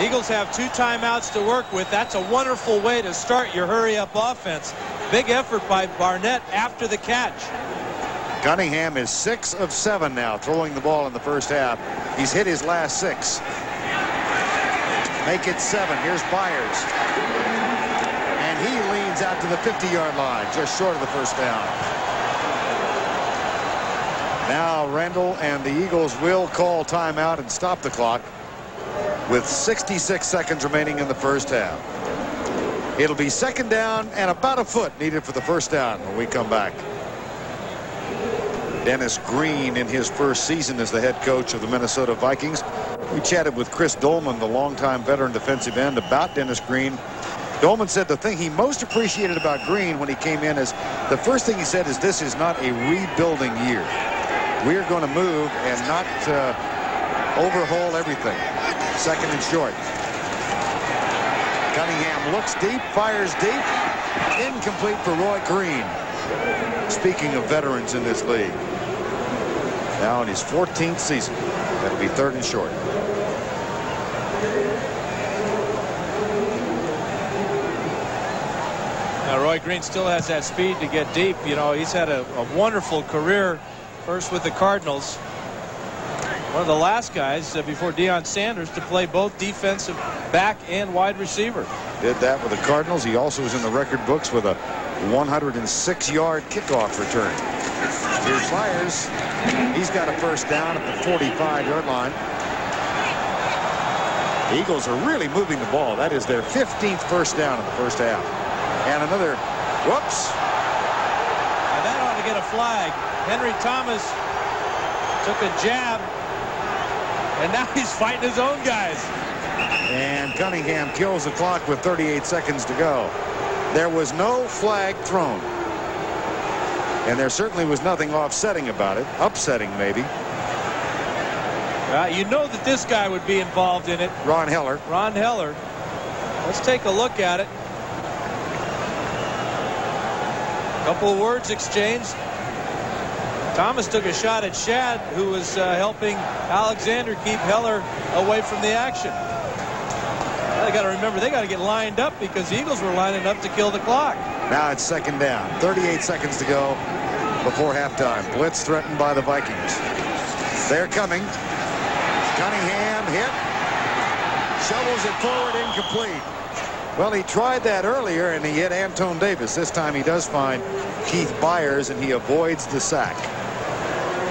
Eagles have two timeouts to work with. That's a wonderful way to start your hurry-up offense. Big effort by Barnett after the catch. Cunningham is six of seven now throwing the ball in the first half. He's hit his last six. Make it seven. Here's Byers. And he leans out to the 50-yard line, just short of the first down. Now Randall and the Eagles will call timeout and stop the clock with 66 seconds remaining in the first half. It'll be second down and about a foot needed for the first down when we come back. Dennis Green in his first season as the head coach of the Minnesota Vikings. We chatted with Chris Doleman, the longtime veteran defensive end, about Dennis Green. Doleman said the thing he most appreciated about Green when he came in is the first thing he said is this is not a rebuilding year. We're going to move and not uh, overhaul everything. Second and short. Cunningham looks deep, fires deep. Incomplete for Roy Green. Speaking of veterans in this league. Now in his 14th season. That'll be third and short. Now Roy Green still has that speed to get deep. You know, he's had a, a wonderful career, first with the Cardinals. One of the last guys uh, before Deion Sanders to play both defensive back and wide receiver. Did that with the Cardinals. He also was in the record books with a 106-yard kickoff return. Here's Myers. He's got a first down at the 45-yard line. The Eagles are really moving the ball. That is their 15th first down in the first half. And another, whoops. And that ought to get a flag. Henry Thomas took a jab, and now he's fighting his own guys. And Cunningham kills the clock with 38 seconds to go. There was no flag thrown. And there certainly was nothing offsetting about it. Upsetting, maybe. Uh, you know that this guy would be involved in it. Ron Heller. Ron Heller. Let's take a look at it. Couple of words exchanged. Thomas took a shot at Schad, who was uh, helping Alexander keep Heller away from the action. They got to remember they got to get lined up because the Eagles were lining up to kill the clock. Now it's second down. 38 seconds to go before halftime. Blitz threatened by the Vikings. They're coming. Cunningham hit. Shovels it forward incomplete. Well, he tried that earlier and he hit Antoine Davis. This time he does find Keith Byers and he avoids the sack.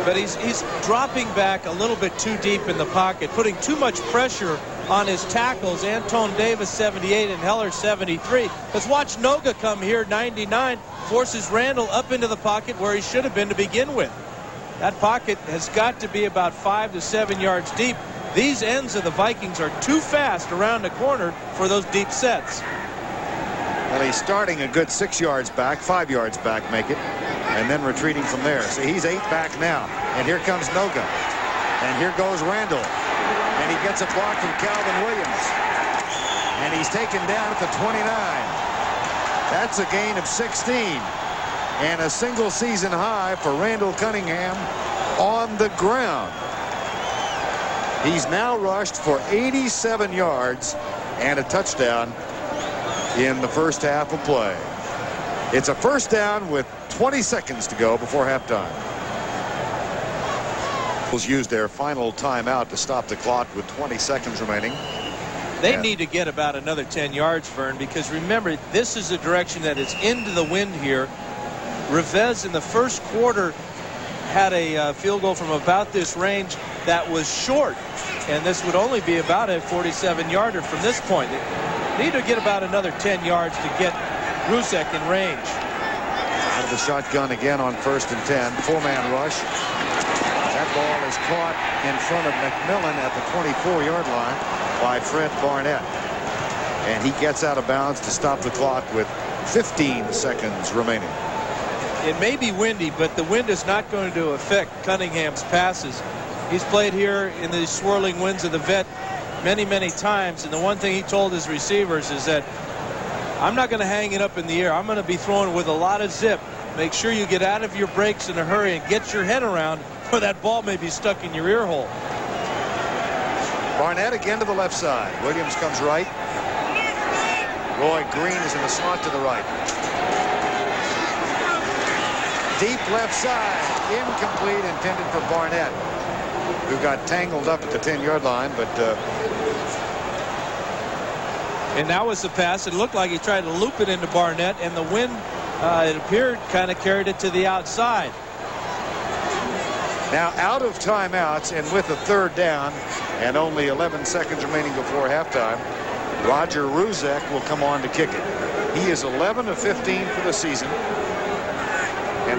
But he's he's dropping back a little bit too deep in the pocket, putting too much pressure on his tackles. Antoine Davis 78 and Heller 73. Let's watch Noga come here 99, forces Randall up into the pocket where he should have been to begin with. That pocket has got to be about five to seven yards deep. These ends of the Vikings are too fast around the corner for those deep sets. Well, he's starting a good six yards back, five yards back, make it, and then retreating from there. So he's eight back now. And here comes Noga. And here goes Randall. And he gets a block from Calvin Williams. And he's taken down at the 29. That's a gain of 16. And a single season high for Randall Cunningham on the ground. He's now rushed for 87 yards and a touchdown in the first half of play. It's a first down with 20 seconds to go before halftime. Eagles used their final timeout to stop the clock with 20 seconds remaining. They need to get about another 10 yards, Vern, because remember, this is a direction that is into the wind here. Reveiz in the first quarter had a uh, field goal from about this range that was short, and this would only be about a 47-yarder from this point. They need to get about another 10 yards to get Ruzek in range. Out of the shotgun again on first and 10. Four-man rush. That ball is caught in front of McMillian at the 24-yard line by Fred Barnett. And he gets out of bounds to stop the clock with 15 seconds remaining. It may be windy, but the wind is not going to affect Cunningham's passes. He's played here in the swirling winds of the vet many, many times. And the one thing he told his receivers is that I'm not going to hang it up in the air. I'm going to be throwing with a lot of zip. Make sure you get out of your brakes in a hurry and get your head around where that ball may be stuck in your ear hole. Barnett again to the left side. Williams comes right. Roy Green is in the slot to the right. Deep left side. Incomplete intended for Barnett, who got tangled up at the 10-yard line, but uh, and that was the pass. It looked like he tried to loop it into Barnett, and the wind, uh, it appeared, kind of carried it to the outside. Now out of timeouts and with a third down and only 11 seconds remaining before halftime, Roger Ruzek will come on to kick it. He is 11 of 15 for the season.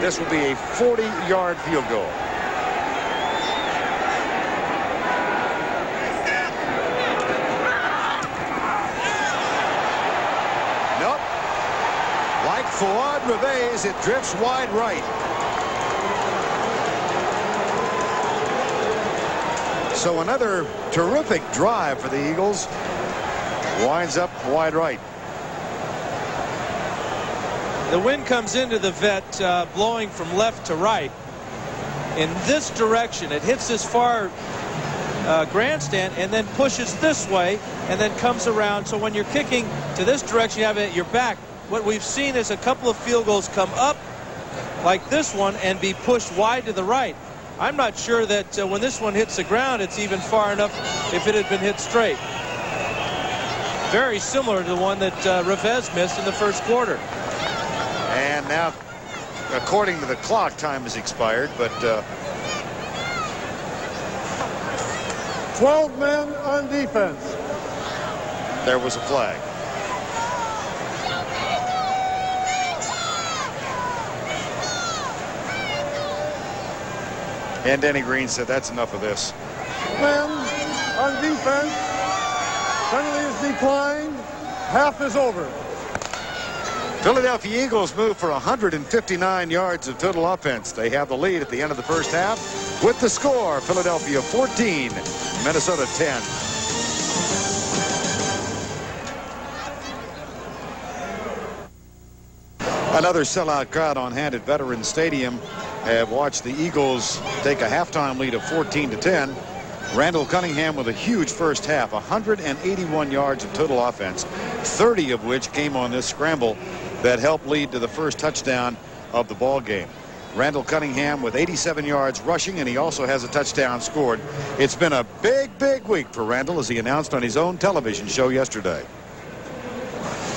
And this will be a 40-yard field goal. Nope. Like Fuad Reveiz, it drifts wide right. So another terrific drive for the Eagles. Winds up wide right. The wind comes into the vet uh, blowing from left to right. In this direction, it hits this far uh, grandstand and then pushes this way and then comes around. So when you're kicking to this direction, you have it at your back. What we've seen is a couple of field goals come up like this one and be pushed wide to the right. I'm not sure that uh, when this one hits the ground, it's even far enough if it had been hit straight. Very similar to the one that uh, Reveiz missed in the first quarter. And now, according to the clock, time has expired, but uh, 12 men on defense. there was a flag. And Denny Green said, that's enough of this. Men on defense. Penalty is declined. Half is over. Philadelphia Eagles move for 159 yards of total offense. They have the lead at the end of the first half with the score Philadelphia 14, Minnesota 10. Another sellout crowd on hand at Veterans Stadium have watched the Eagles take a halftime lead of 14 to 10. Randall Cunningham with a huge first half, 181 yards of total offense, 30 of which came on this scramble that helped lead to the first touchdown of the ball game. Randall Cunningham with 87 yards rushing, and he also has a touchdown scored. It's been a big, big week for Randall, as he announced on his own television show yesterday.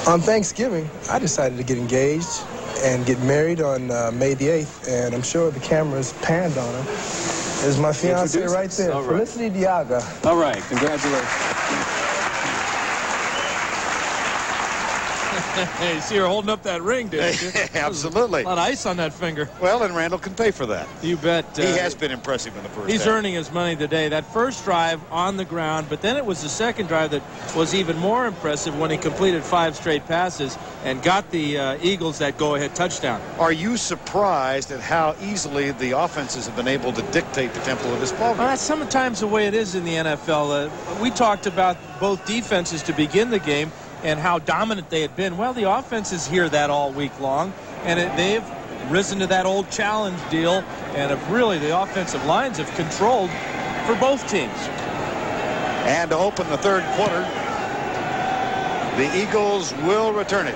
On Thanksgiving, I decided to get engaged and get married on uh, May the 8th, and I'm sure the cameras panned on her. Is my fiance right there, All right. Felicity De Jager. All right, congratulations. Hey, you see her holding up that ring, didn't you? Absolutely. A lot of ice on that finger. Well, and Randall can pay for that. You bet. He uh, has been impressive in the first He's half. earning his money today. That first drive on the ground, but then it was the second drive that was even more impressive when he completed five straight passes and got the uh, Eagles that go-ahead touchdown. Are you surprised at how easily the offenses have been able to dictate the tempo of this ball Well, game? that's sometimes the way it is in the NFL. Uh, we talked about both defenses to begin the game and how dominant they had been. Well, the offenses hear that all week long, and it, they've risen to that old challenge deal, and have really the offensive lines have controlled for both teams. And to open the third quarter, the Eagles will return it.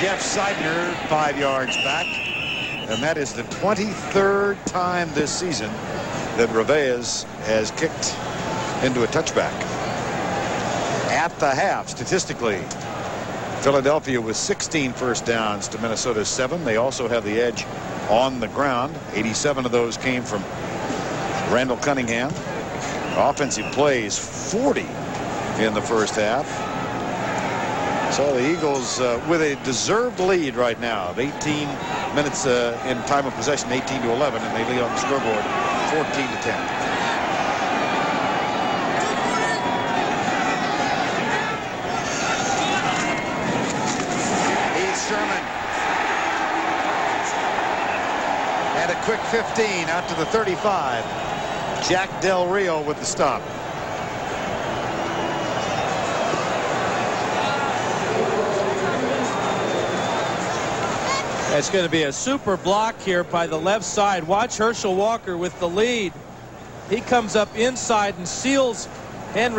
Jeff Sydner, five yards back. And that is the 23rd time this season that Reveiz has kicked into a touchback. At the half, statistically, Philadelphia with 16 first downs to Minnesota's seven. They also have the edge on the ground. 87 of those came from Randall Cunningham. Offensive plays 40 in the first half. So the Eagles uh, with a deserved lead right now of 18 minutes uh, in time of possession, 18 to 11, and they lead on the scoreboard 14 to 10. Heath Sherman. And a quick 15 out to the 35. Jack Del Rio with the stop. It's going to be a super block here by the left side. Watch Herschel Walker with the lead. He comes up inside and seals Henry